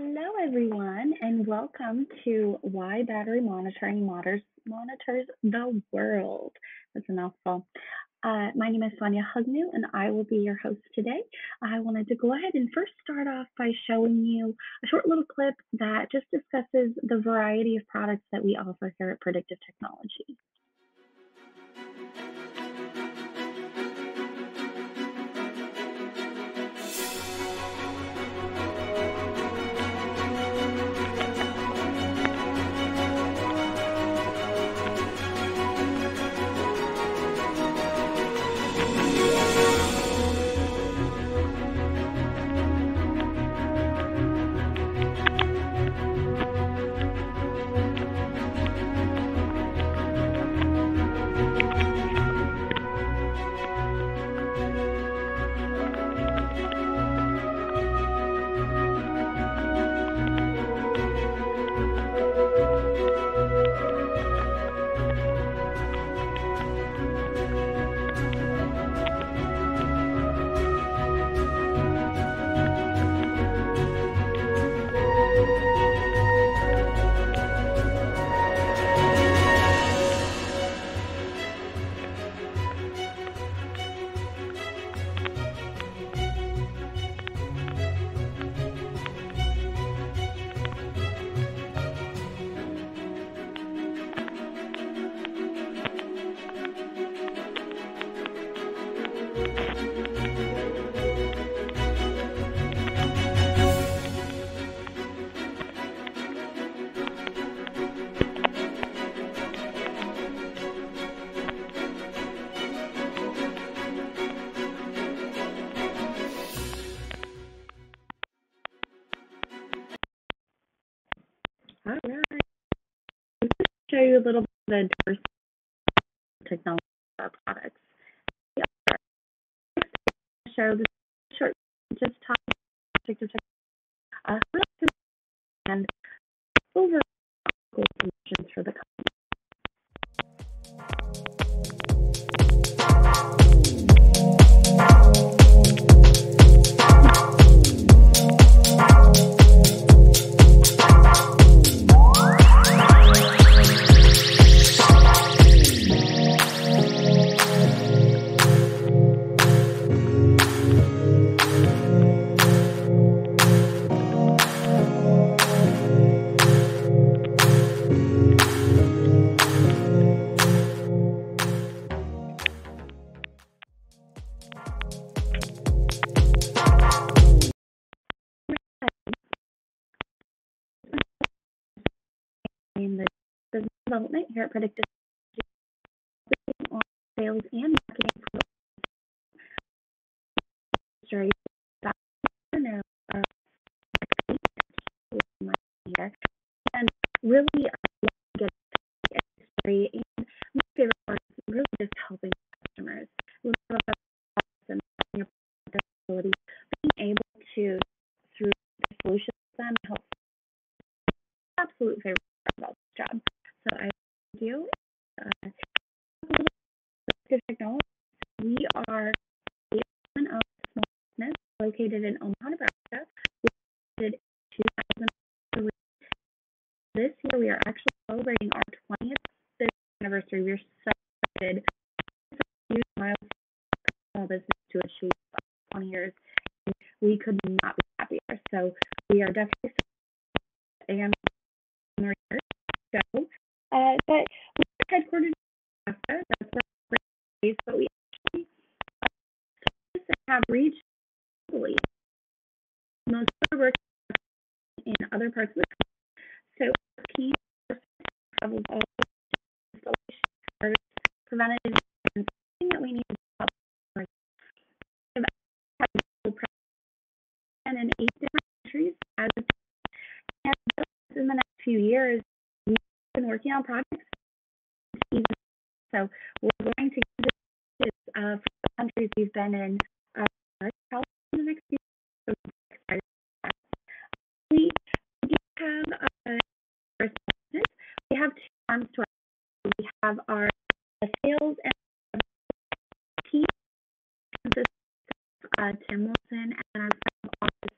Hello, everyone, and welcome to Why Battery Monitoring Monitors, monitors the World. That's a mouthful. Uh, my name is Sonia Hugnew, and I will be your host today. I wanted to go ahead and first start off by showing you a short little clip that just discusses the variety of products that we offer here at Predictive Technology. The diversity of technology at Predictive sales and marketing for here. And really uh, get history and my favorite part is really just helping customers who have and your ability, being able to through the solutions them help absolute favorite about this job. So I do uh, technology. We are a small business located in Omaha, Nebraska. We started in 2003. This year we are actually celebrating our 20th anniversary. We're so excited. It's a huge milestone small business to achieve 20 years. We could not be happier. So we are definitely and more years. So, uh, but we're headquartered in Nebraska. That's where we're based, but we actually uh, have reached globally. Most of our work in other parts of the country. So, our team travels all installation, service, preventative, and something that we need to help and in eight different countries as of and in the next few years we've been working on projects so we're going to get this uh, for the countries we've been in uh, the next few so we do have uh, we have two arms to our we have our sales and team uh, Tim Wilson and our office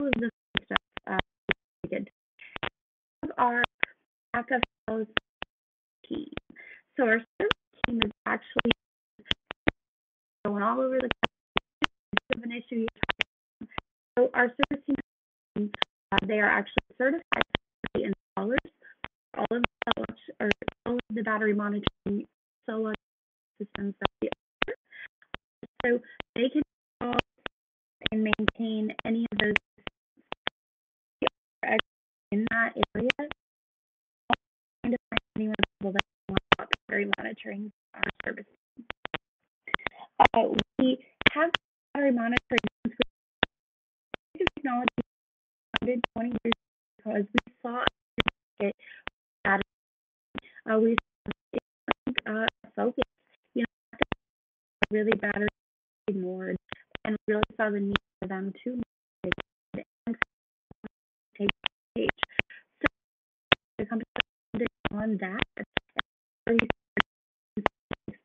of the stuff uh, we did. Our backup sales team. So our service team is actually going all over the country. of an issue you're talking about. So our service team, uh, they are actually certified installers for all of the or all of the battery monitoring solar systems that we offer. So they can install and maintain any of those in that area. Find anyone that wants battery monitoring our service. Uh, we have battery monitoring technology started 20 years because we saw it battery. Uh, we uh, focus, you know, really battery ignored, and really saw the need for them to take stage. So the company on that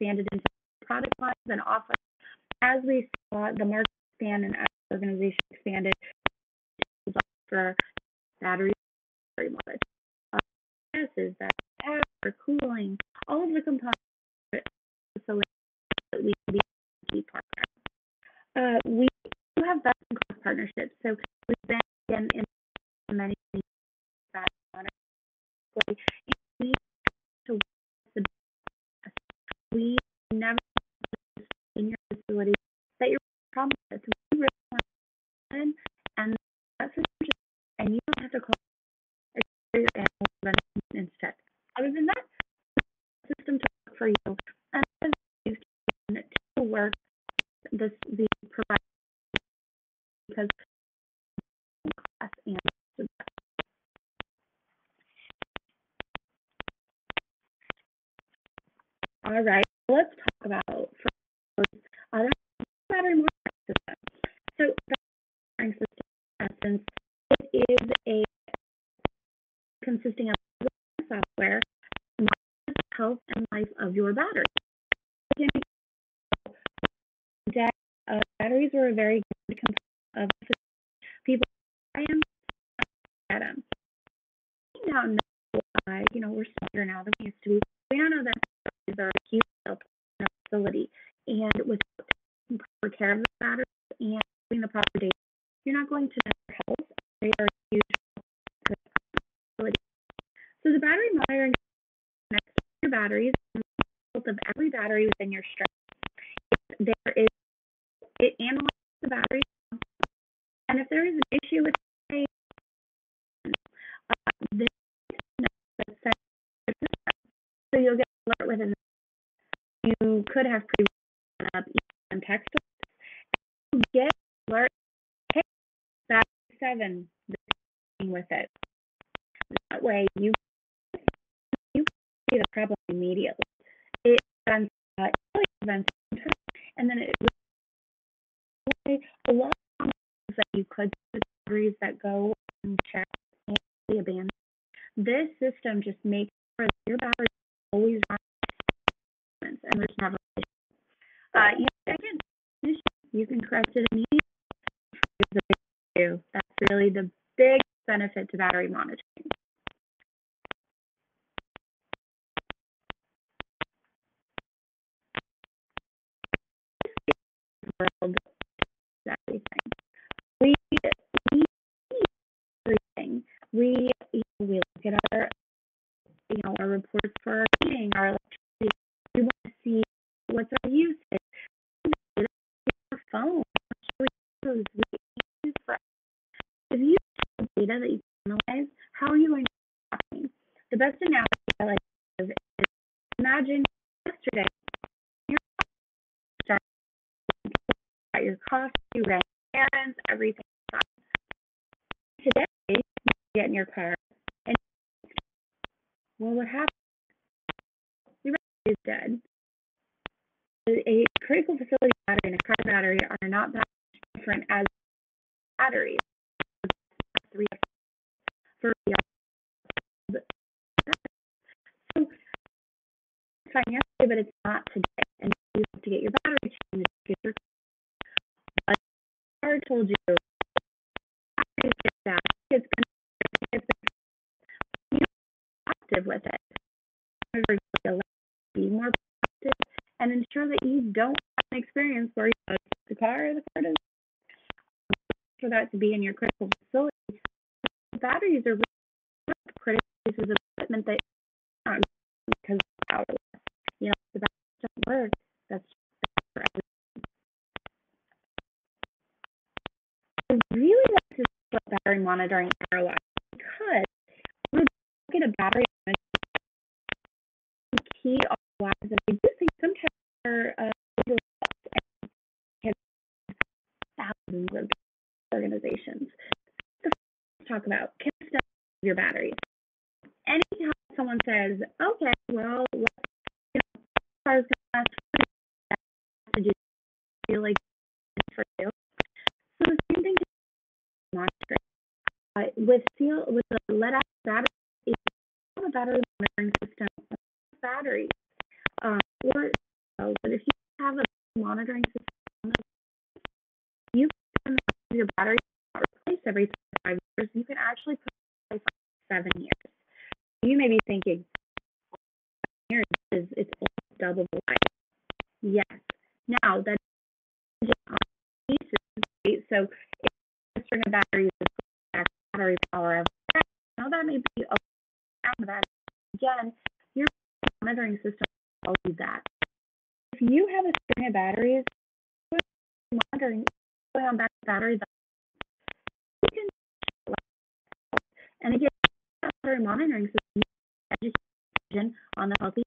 expanded into product lines and offerings. As we saw the market expand and the organization expanded, for battery much. Uh, is that power, cooling, all of the components so that we can be a key partner. Uh, we do have best in class partnerships. So we've been in, in many that we to we never in your facility that you're problem with. We really want and that's and you don't have to call your animal instead. Other than that, system to work for you and to work this the provider because class and all right, let's talk about first other battery monitoring system. So the monitoring system, in essence, it is a consisting of software health and life of your battery. Uh, batteries were a very good component of people. I am at them. Now know, uh, you know, we're smarter now than we used to be. We now know that batteries are a huge facility, and with proper care of the batteries and doing the proper data, you're not going to know health. They are huge facility. So the battery monitoring connects to your batteries and of every battery within your. If there is, it analyzes the battery, and if there is an issue with the uh, this so you'll get alert within. You could have previously up even text. You get alert. Hey, that's seven. With it. That way, you you see the problem immediately. It prevents uh, it and then it a lot of things that you could that go unchecked and abandoned. This system just makes that your battery always runs and there's never uh, you again, you can correct it immediately. That's really the big benefit to battery monitoring. Everything. We, we everything. We, we look at our, you know, our reports for our heating, our electricity. We want to see what's our usage. Our phone, if you have data that you can analyze, how are you going to The best analogy I like to give is imagine yesterday got your coffee, you ran errands, everything. Today you get in your car well what happened? Battery is dead. A critical facility battery and a car battery are not that different as batteries so yesterday, but it's not today. And you have to get your battery changed. Get your but I told you batteries proactive with it. Be more proactive and ensure that you don't have an experience where you have the car or the car. For that to be in your critical facility, batteries are really critical pieces of equipment that because hours, you know, the batteries don't work. That's for I really like to what battery monitoring years is it's double the life. Yes. Now that pieces, right? So if a string of batteries is battery power, of now that may be a that again, your monitoring system will do that. If you have a string of batteries, monitoring going on back to batteries, you can and again, battery monitoring system education on the healthy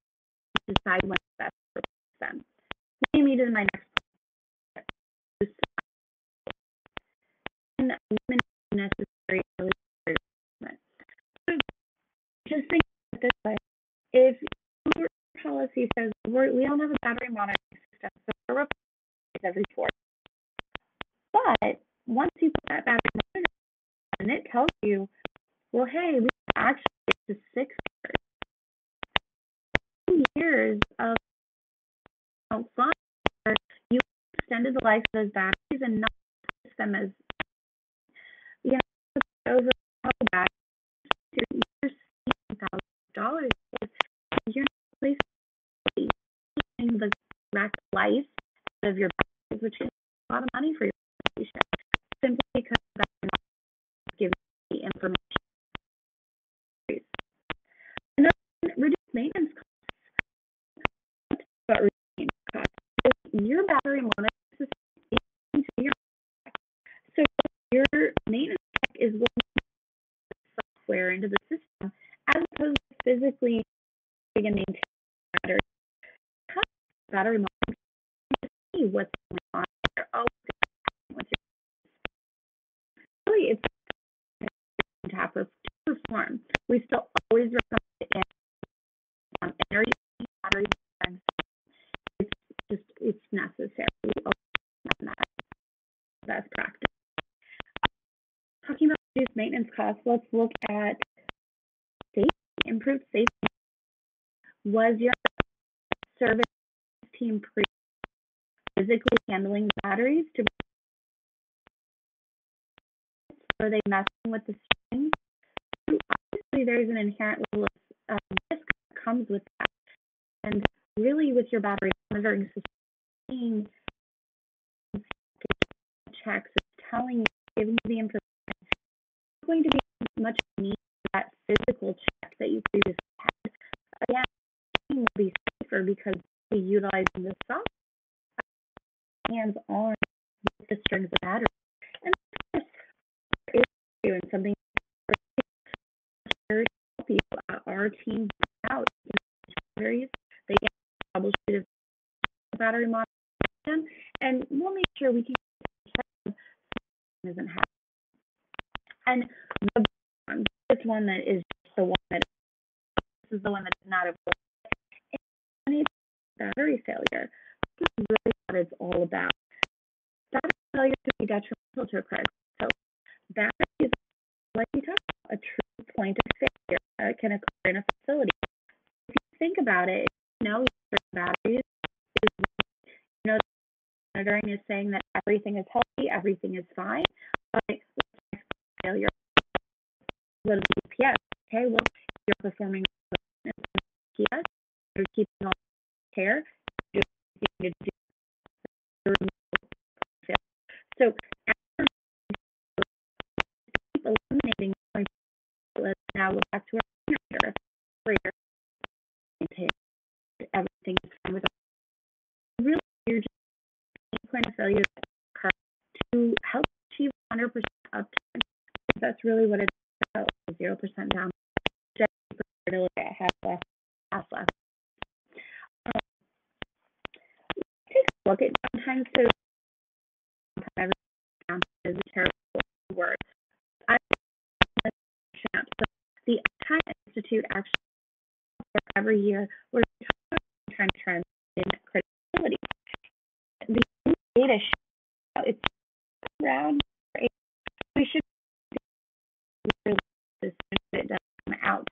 decide what's best for them. Leading me to my next and necessary. Just think this way: if your policy says we're, we don't have a battery monitoring system, so we're replacing every four. But once you put that battery monitoring and it tells you, well, hey, we actually to six years, of where you extended the life of those batteries and not them as you know over back to your thousand dollars you're not using the rack life of your batteries, which is a lot of money for your patient simply because that's not giving the information. And then reduce maintenance costs. About reducing costs. Your battery monitoring system your so your maintenance tech is software into the system as opposed to physically and maintain battery. Battery monitoring to see what's going on. What's your really it's to perform. We still always recommend um, energy battery it's necessary. We best practice. Talking about reduced maintenance costs, let's look at safety, improved safety. Was your service team pre physically handling batteries to are they messing with the strings? Obviously, there's an inherent level of um, risk that comes with that. And really, with your battery monitoring system, checks, telling giving you the information, it's going to be much need that physical check that you previously had. Again, will be safer because we utilize the software hands on with the strings of battery. And of course, is doing something very people uh, our team out batteries. They get troubleshoot battery model, and we'll make sure we can isn't happening. And the one, this one that is the one that this is the one that is not a battery failure. This is really what it's all about. Battery failure can be detrimental to a credit. So batteries, like we talked about, a true point of failure uh, can occur in a facility. If you think about it, you know batteries is you monitoring is saying that everything is healthy, everything is fine, but failure go to. Okay, well, you're performing UPS, you're keeping all care, So eliminating let's now go back to our career. Everything is fine with really you're just to help achieve 100% uptime. That's really what it's about. Zero percent down. Just to have less, half left. Um, take a look at downtime. So down is a terrible word. I, so the Uptime Institute actually every year we're time trends in credibility. Show it's around we should this it does come out.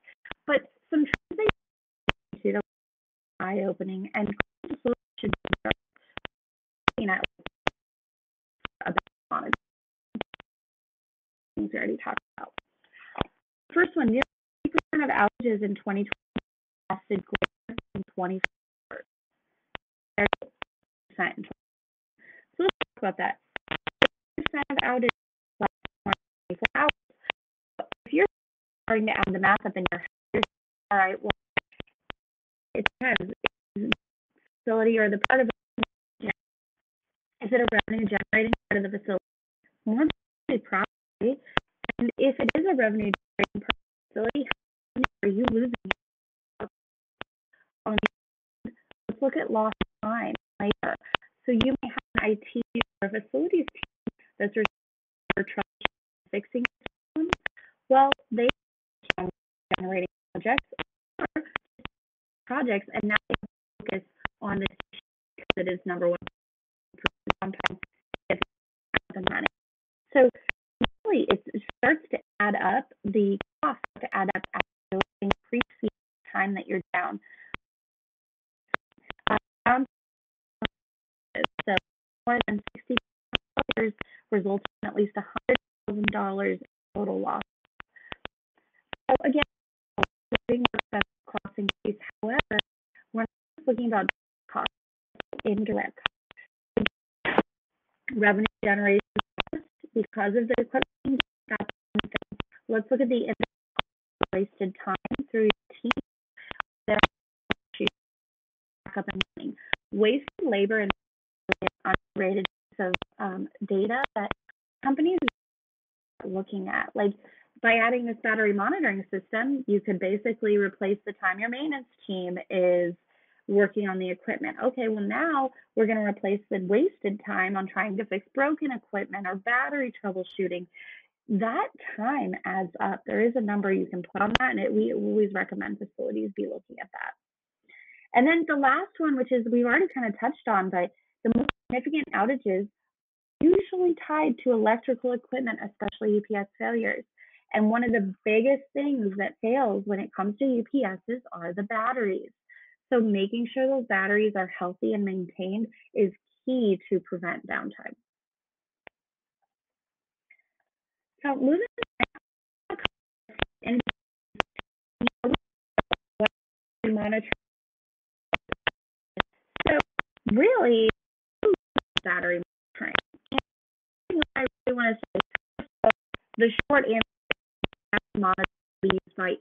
But some trends they to eye opening and should about things we already talked about. First one, nearly percent of outages in 2020 lasted greater than 24 hours. About that. 24 hours. If you're starting to add the math up in your head, all right, well, it depends. Is facility or the part of it, is it a revenue generating part of the facility? More probably. And if it is a revenue generating part of the facility, are you losing on let's look at lost time later. So you may have IT or facilities team that's responsible for fixing systems. Well, they are generating projects or projects, and now they focus on this because it is number one. Sometimes it's and running. So really, it starts to add up. The cost to add up increase the time that you're down. Um, so more than 60 dollars results in at least $100,000 total loss. So again, that's cost increase. However, we're not looking about cost, indirect cost. Revenue generation because of the equipment. Let's look at the wasted time through team that back up and running. Wasted labor and unrated of um, data that companies are looking at. Like by adding this battery monitoring system, you could basically replace the time your maintenance team is working on the equipment. Okay, well now we're going to replace the wasted time on trying to fix broken equipment or battery troubleshooting that time adds up. There is a number you can put on that, and it, we always recommend facilities be looking at that. And then the last one, which is we've already kind of touched on, but the most significant outages usually tied to electrical equipment, especially UPS failures. And one of the biggest things that fails when it comes to UPSs are the batteries. So making sure those batteries are healthy and maintained is key to prevent downtime. So moving and monitor. So really, battery want to say the short answer monitor used by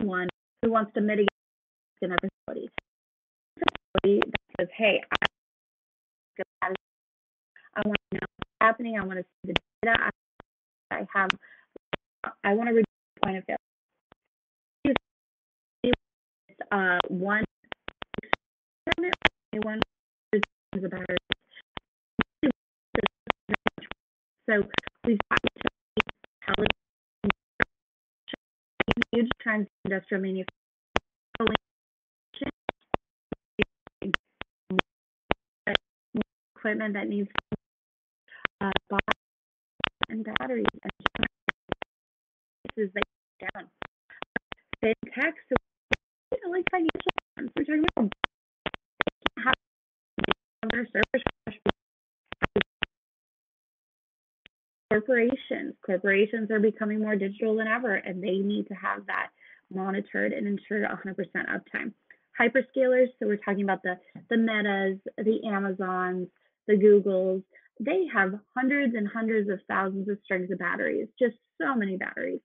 anyone who wants to mitigate in our facility. Facility that says, "Hey, I, want to know what's happening. I want to see the data. I have, I want to reduce the point of failure. Uh, one, one is about so we've got huge trends in industrial manufacturing equipment that needs uh, and batteries and prices they down. Fintech, so you know, like financial we're talking about their service corporations. Corporations are becoming more digital than ever, and they need to have that monitored and ensured 100% uptime. Hyperscalers, so we're talking about the the Metas, the Amazons, the Googles, they have hundreds and hundreds of thousands of strings of batteries, just so many batteries.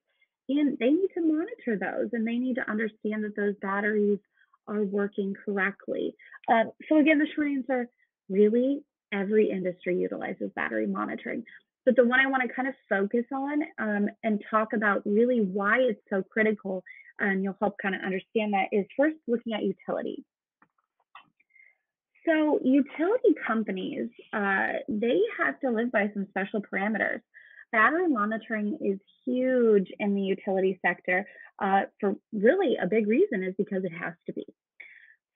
And they need to monitor those and they need to understand that those batteries are working correctly. Uh, so, again, the short answer really every industry utilizes battery monitoring. But the one I want to kind of focus on um, and talk about really why it's so critical, and you'll help kind of understand that, is first looking at utility. So utility companies, uh, they have to live by some special parameters. Battery monitoring is huge in the utility sector uh, for really a big reason is because it has to be.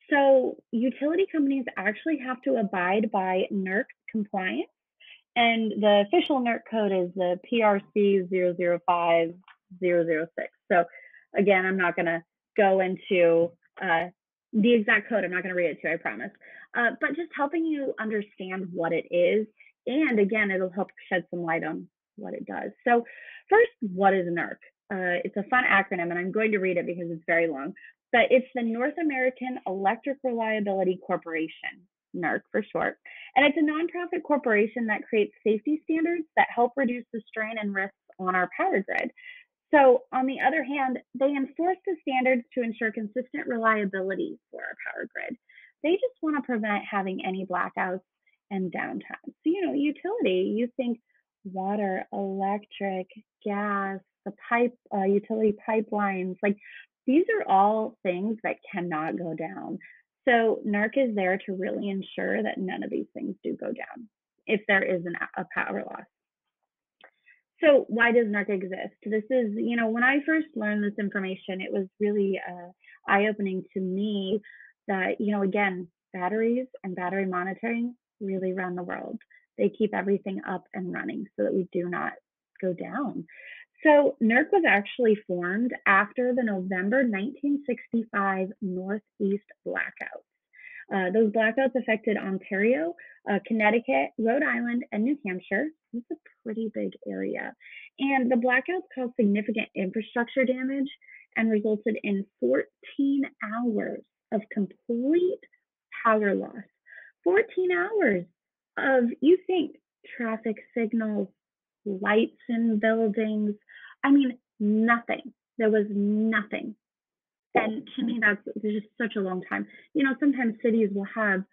So utility companies actually have to abide by NERC compliance and the official NERC code is the PRC 005006. So again, I'm not going to go into uh, the exact code. I'm not going to read it to you, I promise. Uh, but just helping you understand what it is. And again, it'll help shed some light on what it does. So first, what is NERC? Uh, it's a fun acronym, and I'm going to read it because it's very long. But it's the North American Electric Reliability Corporation. NERC for short. And it's a nonprofit corporation that creates safety standards that help reduce the strain and risks on our power grid. So, on the other hand, they enforce the standards to ensure consistent reliability for our power grid. They just want to prevent having any blackouts and downtime. So, you know, utility, you think water, electric, gas, the pipe, uh, utility pipelines, like these are all things that cannot go down. So NERC is there to really ensure that none of these things do go down if there is an, a power loss. So why does NERC exist? This is, you know, when I first learned this information, it was really uh, eye-opening to me that, you know, again, batteries and battery monitoring really run the world. They keep everything up and running so that we do not go down. So NERC was actually formed after the November 1965 Northeast blackouts. Uh, those blackouts affected Ontario, uh, Connecticut, Rhode Island, and New Hampshire. It's a pretty big area. And the blackouts caused significant infrastructure damage and resulted in 14 hours of complete power loss. 14 hours of, you think, traffic signals, lights in buildings. I mean, nothing. There was nothing. And oh, to me, that's just such a long time. You know, sometimes cities will have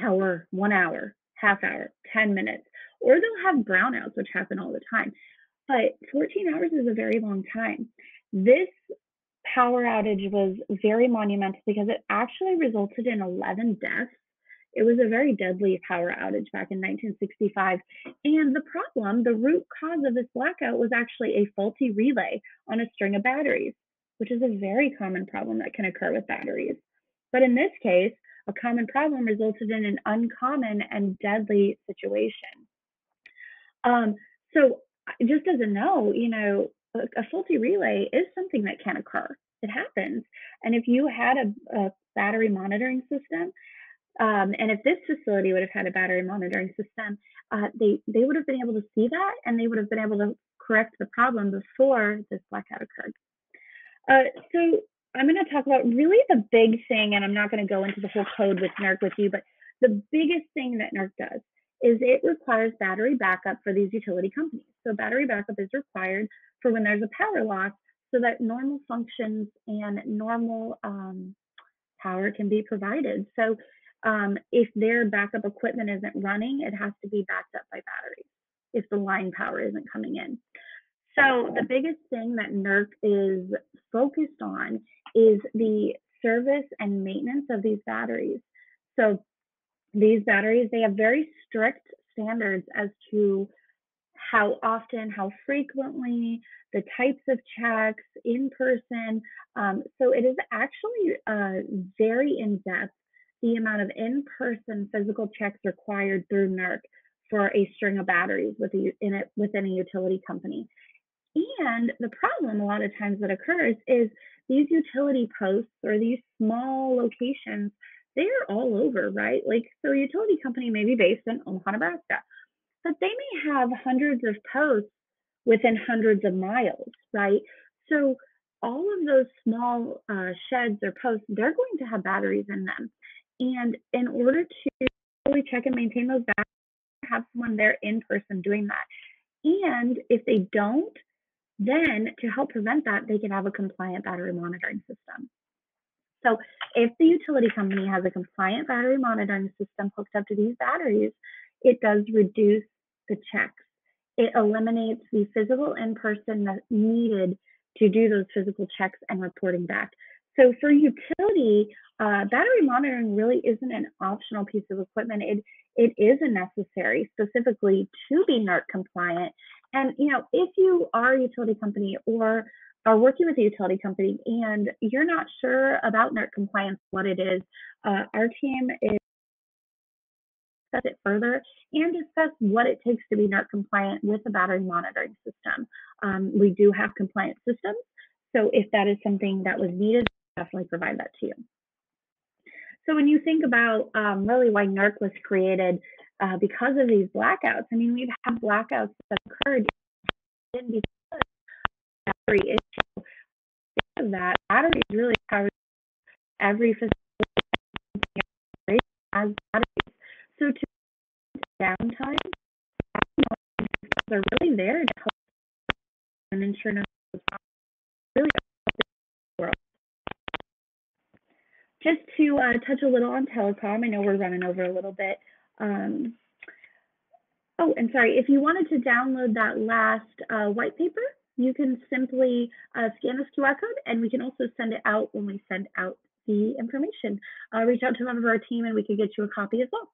hour, one hour, half hour, 10 minutes, or they'll have brownouts, which happen all the time. But 14 hours is a very long time. This power outage was very monumental because it actually resulted in 11 deaths it was a very deadly power outage back in 1965. And the problem, the root cause of this blackout was actually a faulty relay on a string of batteries, which is a very common problem that can occur with batteries. But in this case, a common problem resulted in an uncommon and deadly situation. Um, so, just as a note, you know, a, a, faulty relay is something that can occur. It happens. And if you had a, a battery monitoring system um, and if this facility would have had a battery monitoring system, uh, they they would have been able to see that, and they would have been able to correct the problem before this blackout occurred. Uh, so I'm going to talk about really the big thing, and I'm not going to go into the whole code with NERC with you, but the biggest thing that NERC does is it requires battery backup for these utility companies. So battery backup is required for when there's a power loss so that normal functions and normal um, power can be provided. So um, if their backup equipment isn't running, it has to be backed up by batteries if the line power isn't coming in. So the biggest thing that NERC is focused on is the service and maintenance of these batteries. So these batteries, they have very strict standards as to how often, how frequently, the types of checks in person. Um, so it is actually uh, very in depth the amount of in-person physical checks required through NERC for a string of batteries with a, in it, within a utility company. And the problem a lot of times that occurs is these utility posts or these small locations, they are all over, right? Like, so a utility company may be based in Omaha, Nebraska, but they may have hundreds of posts within hundreds of miles, right? So all of those small uh, sheds or posts, they're going to have batteries in them. And in order to really check and maintain those batteries, have someone there in person doing that. And if they don't, then to help prevent that, they can have a compliant battery monitoring system. So if the utility company has a compliant battery monitoring system hooked up to these batteries, it does reduce the checks. It eliminates the physical in-person that needed to do those physical checks and reporting back. So for utility, uh, battery monitoring really isn't an optional piece of equipment. It it is a necessary, specifically to be NERC compliant. And you know, if you are a utility company or are working with a utility company and you're not sure about NERC compliance, what it is, uh, our team is discuss it further and discuss what it takes to be NERC compliant with a battery monitoring system. Um, we do have compliant systems, so if that is something that was needed, definitely provide that to you. So when you think about um, really why NERC was created uh, because of these blackouts, I mean, we've had blackouts that occurred in because battery issue. Because of that, batteries really cover every facility as batteries. So to downtime, they're really there to help and ensure no really world. Just to uh, touch a little on telecom, I know we're running over a little bit. Um, oh, and sorry, if you wanted to download that last uh, white paper, you can simply uh, scan this QR code and we can also send it out when we send out the information. Uh, reach out to a member of our team and we can get you a copy as well.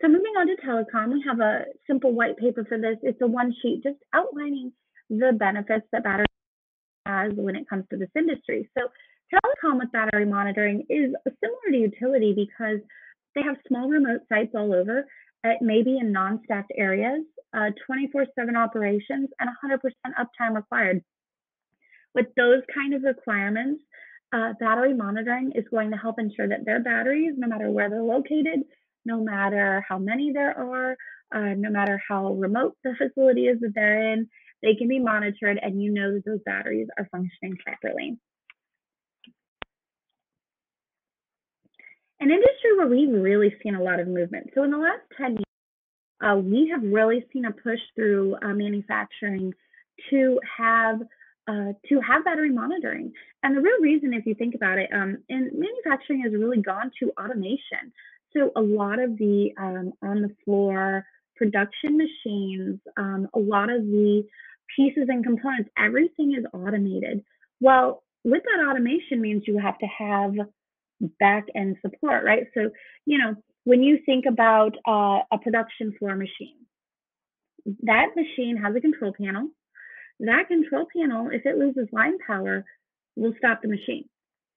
So moving on to telecom, we have a simple white paper for this. It's a one sheet just outlining the benefits that battery has when it comes to this industry. So telecom with battery monitoring is similar to utility because they have small remote sites all over. It may be in non-staffed areas, 24/7 uh, operations, and 100% uptime required. With those kind of requirements, uh, battery monitoring is going to help ensure that their batteries, no matter where they're located, no matter how many there are, uh, no matter how remote the facility is that they're in, they can be monitored and you know that those batteries are functioning properly. An industry where we've really seen a lot of movement. So in the last 10 years, uh, we have really seen a push through uh, manufacturing to have uh, to have battery monitoring. And the real reason, if you think about it, um, and manufacturing has really gone to automation. So a lot of the um, on the floor production machines, um, a lot of the pieces and components, everything is automated. Well, with that automation means you have to have back end support, right? So, you know, when you think about uh, a production floor machine, that machine has a control panel. That control panel, if it loses line power, will stop the machine.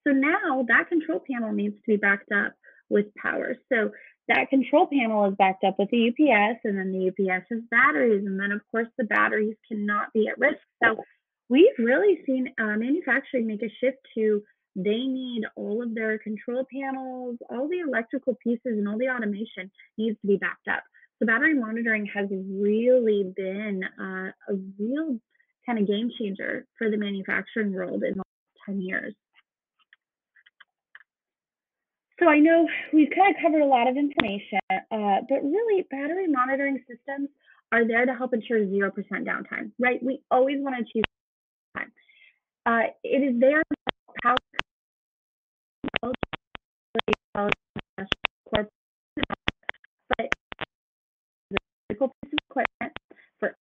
So now that control panel needs to be backed up with power. So that control panel is backed up with the UPS, and then the UPS has batteries, and then of course the batteries cannot be at risk. So we've really seen uh, manufacturing make a shift to they need all of their control panels, all the electrical pieces, and all the automation needs to be backed up. So battery monitoring has really been uh, a real kind of game changer for the manufacturing world in the last 10 years. So I know we've kind of covered a lot of information, uh, but really battery monitoring systems are there to help ensure 0% downtime, right? We always want to achieve time. Uh, it is there but the piece of equipment for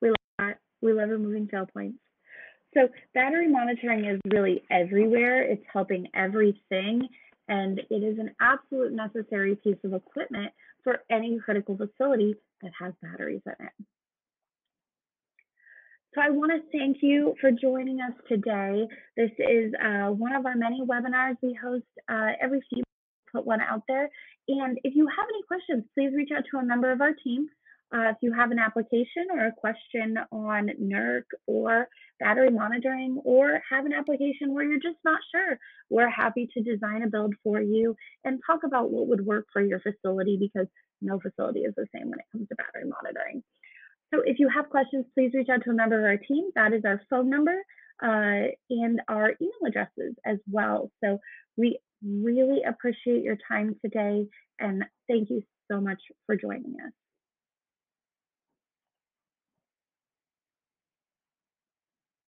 we love, we love removing fail points. So battery monitoring is really everywhere. It's helping everything, and it is an absolute necessary piece of equipment for any critical facility that has batteries in it. So I want to thank you for joining us today. This is uh, one of our many webinars we host uh, every few put one out there. And if you have any questions, please reach out to a member of our team. Uh, if you have an application or a question on NERC or battery monitoring, or have an application where you're just not sure, we're happy to design a build for you and talk about what would work for your facility because no facility is the same when it comes to battery monitoring. So if you have questions, please reach out to a member of our team. That is our phone number uh, and our email addresses as well. So we really appreciate your time today and thank you so much for joining us.